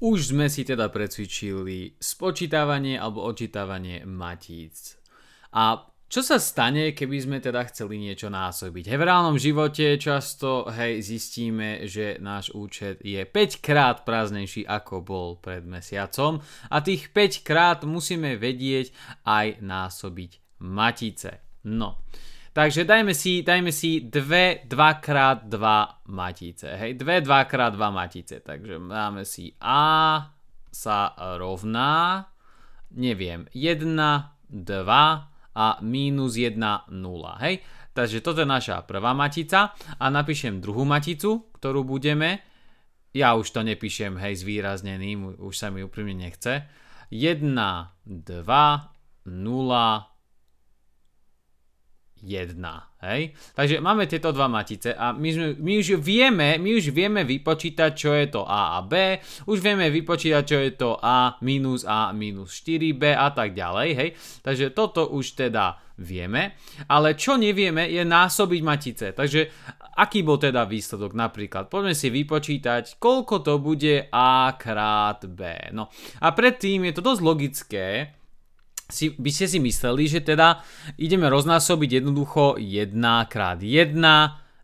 Už sme si teda precvičili spočítavanie alebo odčítavanie matíc. A čo sa stane, keby sme teda chceli niečo násobiť? Hej, v reálnom živote často hej, zistíme, že náš účet je 5 krát prázdnejší ako bol pred mesiacom a tých 5 krát musíme vedieť aj násobiť matice. No, takže dajme si, dajme si 2 2x2 matice. Hej, 2 2x2 matice. Takže máme si A sa rovná, neviem, 1, 2 a minus 1, 0. Hej? Takže toto je naša prvá matica a napíšem druhú maticu, ktorú budeme, ja už to nepíšem hej zvýrazneným, už sa mi úprimne nechce, 1, 2, 0, 1. Hej? Takže máme tieto dva matice a my, sme, my, už vieme, my už vieme vypočítať, čo je to A a B, už vieme vypočítať, čo je to A minus A minus 4B a tak ďalej. Hej? Takže toto už teda vieme, ale čo nevieme je násobiť matice. Takže aký bol teda výsledok napríklad? Poďme si vypočítať, koľko to bude A krát B. No a predtým je to dosť logické, si, by ste si mysleli, že teda ideme roznásobiť jednoducho 1 krát 1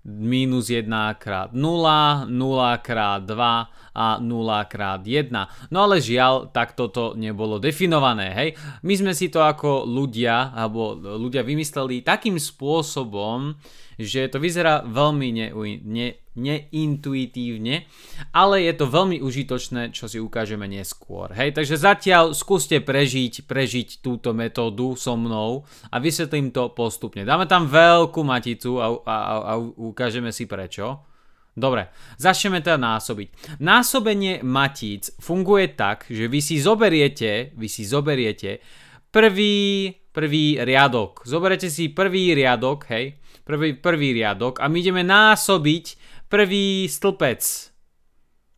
minus 1 krát 0, 0 krát 2 a 0 krát 1. No ale žiaľ, tak toto nebolo definované, hej. My sme si to ako ľudia, alebo ľudia vymysleli takým spôsobom, že to vyzerá veľmi ne, ne, neintuitívne, ale je to veľmi užitočné, čo si ukážeme neskôr. Hej, takže zatiaľ skúste prežiť, prežiť túto metódu so mnou a vysvetlím to postupne. Dáme tam veľkú maticu a, a, a, a ukážeme si prečo. Dobre, začneme teda násobiť. Násobenie matíc funguje tak, že vy si zoberiete, vy si zoberiete prvý, prvý riadok. Zoberete si prvý riadok, hej, prvý, prvý riadok a my ideme násobiť prvý stĺpec.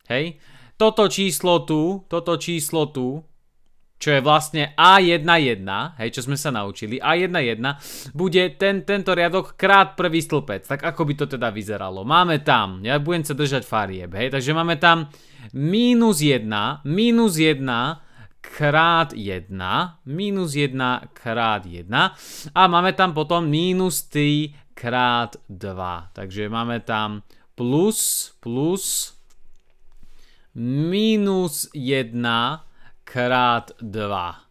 Hej? Toto číslo tu, toto číslo tu, čo je vlastne A11, hej, čo sme sa naučili, A11, bude ten, tento riadok krát prvý stĺpec. Tak ako by to teda vyzeralo? Máme tam, ja budem sa držať farieb, hej, takže máme tam minus 1, minus 1, krát 1, minus 1 krát 1 a máme tam potom minus 3 krát 2. Takže máme tam plus, plus, minus 1 krát 2.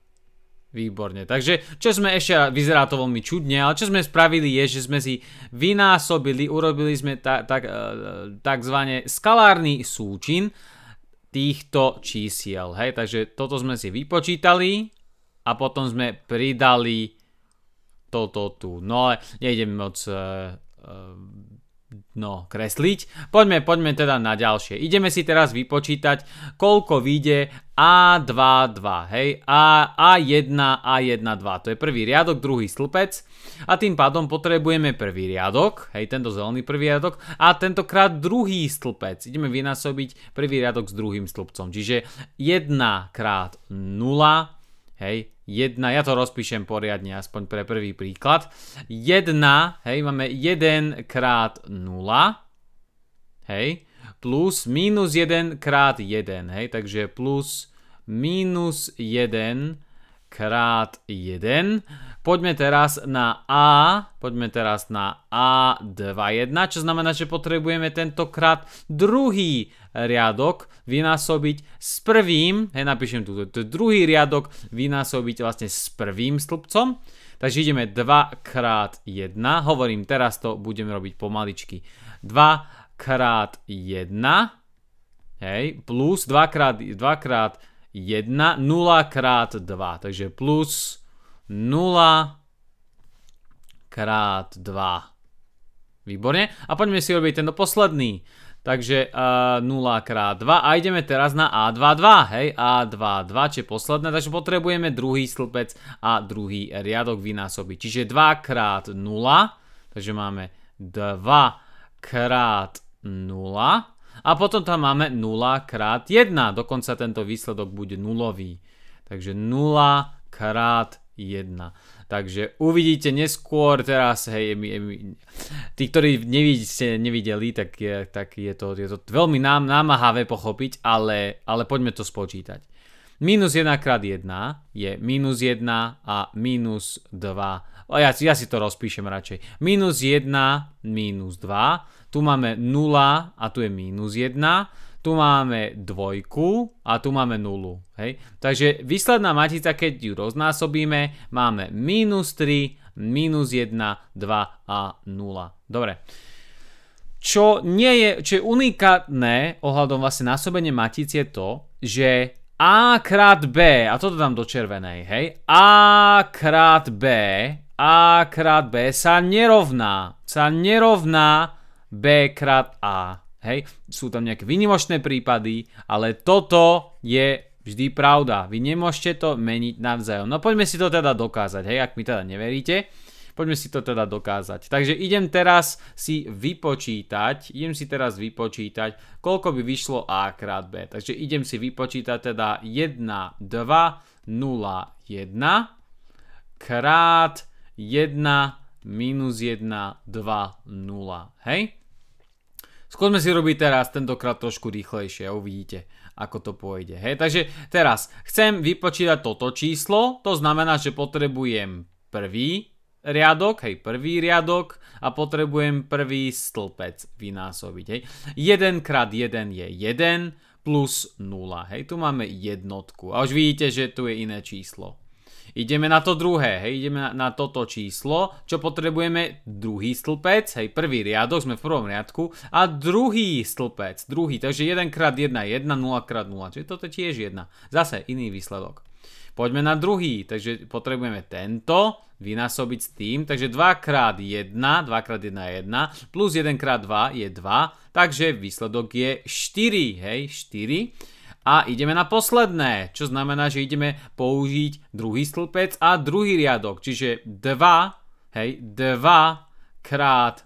Výborne. Takže čo sme ešte, vyzerá to veľmi čudne, ale čo sme spravili je, že sme si vynásobili, urobili sme ta, tak, e, takzvané skalárny súčin týchto čísiel. Hej? Takže toto sme si vypočítali a potom sme pridali toto tu. No ale nejdem moc uh, no, kresliť. Poďme, poďme teda na ďalšie. Ideme si teraz vypočítať, koľko vyjde A22, hej, A, A1, A1, 2. To je prvý riadok, druhý stĺpec a tým pádom potrebujeme prvý riadok, hej, tento zelený prvý riadok a tentokrát druhý stĺpec. Ideme vynásobiť prvý riadok s druhým stĺpcom, čiže 1 krát 0, hej, 1, ja to rozpíšem poriadne, aspoň pre prvý príklad. 1, hej, máme 1 krát 0, hej, plus minus 1 krát 1, hej, takže plus minus 1 krát 1. Poďme teraz na A, poďme teraz na A21, čo znamená, že potrebujeme tentokrát druhý riadok vynásobiť s prvým, hej, napíšem tu, druhý riadok vynásobiť vlastne s prvým stĺpcom. Takže ideme 2 krát 1, hovorím, teraz to budem robiť pomaličky. 2 krát 1, hej, plus 2 krát, 2 krát 1, 0 krát 2, takže plus 0 krát 2. Výborne. A poďme si robiť tento posledný. Takže uh, 0 krát 2 a ideme teraz na A22, hej, A22, čiže posledné, takže potrebujeme druhý stĺpec a druhý riadok vynásobiť. Čiže 2 krát 0, takže máme 2 krát 0 a potom tam máme 0 krát 1. Dokonca tento výsledok bude nulový. Takže 0 krát 1. Takže uvidíte neskôr teraz, hej, my, my, tí, ktorí nevidíte, nevideli, tak je, tak je, to, je to veľmi nám, námahavé pochopiť, ale, ale poďme to spočítať. Minus 1 krát 1 je minus 1 a minus 2. Ja, ja si to rozpíšem radšej. Minus 1, minus 2. Tu máme 0 a tu je minus 1 tu máme dvojku a tu máme nulu. Hej? Takže výsledná matica, keď ju roznásobíme, máme minus 3, minus 1, 2 a 0. Dobre. Čo, nie je, čo je unikátne ohľadom vlastne násobenie matic je to, že a krát B, a toto dám do červenej, hej, A krát B, A krát B sa nerovná, sa nerovná B krát A. Hej, sú tam nejaké vynimočné prípady, ale toto je vždy pravda. Vy nemôžete to meniť navzájom. No poďme si to teda dokázať, hej, ak mi teda neveríte. Poďme si to teda dokázať. Takže idem teraz si vypočítať, idem si teraz vypočítať, koľko by vyšlo A krát B. Takže idem si vypočítať teda 1, 2, 0, 1 krát 1 minus 1, 2, 0. Hej? Skúsme si robiť teraz tentokrát trošku rýchlejšie a uvidíte, ako to pôjde. Hej, takže teraz chcem vypočítať toto číslo, to znamená, že potrebujem prvý riadok, hej, prvý riadok a potrebujem prvý stĺpec vynásobiť, hej. 1 krát 1 je 1 plus 0, hej, tu máme jednotku a už vidíte, že tu je iné číslo. Ideme na to druhé, hej, ideme na, na toto číslo, čo potrebujeme druhý stĺpec, hej, prvý riadok, sme v prvom riadku, a druhý stĺpec, druhý, takže 1 x 1 1, 0 x 0, čiže toto tiež 1. Zase iný výsledok. Poďme na druhý, takže potrebujeme tento vynásobiť s tým, takže 2 x 1, 2 x 1 je 1, plus 1 x 2 je 2, takže výsledok je 4, hej, 4. A ideme na posledné, čo znamená, že ideme použiť druhý stĺpec a druhý riadok. Čiže 2, hej, 2 krát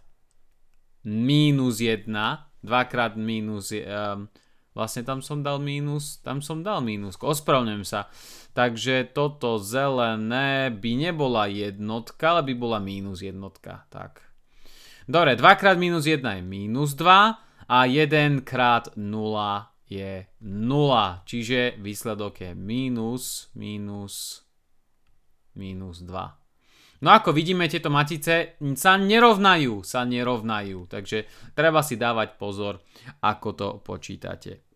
minus 1, 2 krát minus, um, vlastne tam som dal minus, tam som dal minus, ospravňujem sa. Takže toto zelené by nebola jednotka, ale by bola minus jednotka. Tak. Dobre, 2 krát minus 1 je minus 2 a 1 krát 0 je 0, čiže výsledok je minus, minus, minus 2. No ako vidíme, tieto matice sa nerovnajú, sa nerovnajú, takže treba si dávať pozor, ako to počítate.